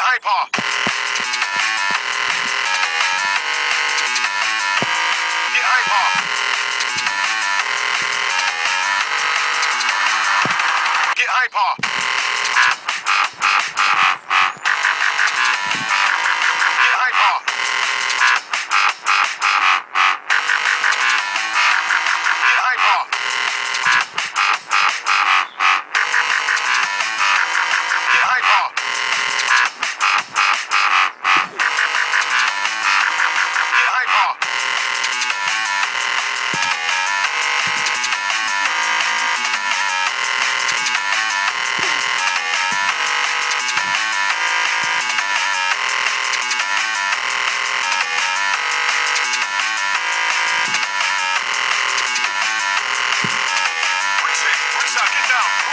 hyper. Get hyper. Get hyper.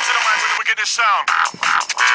to the mic with the wickedness sound.